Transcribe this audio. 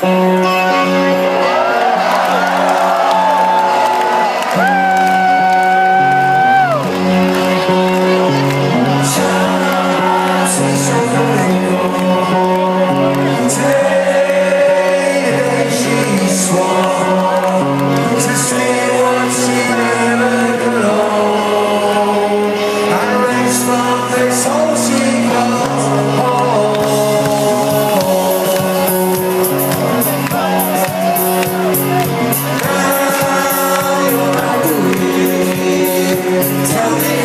Bye. Amen.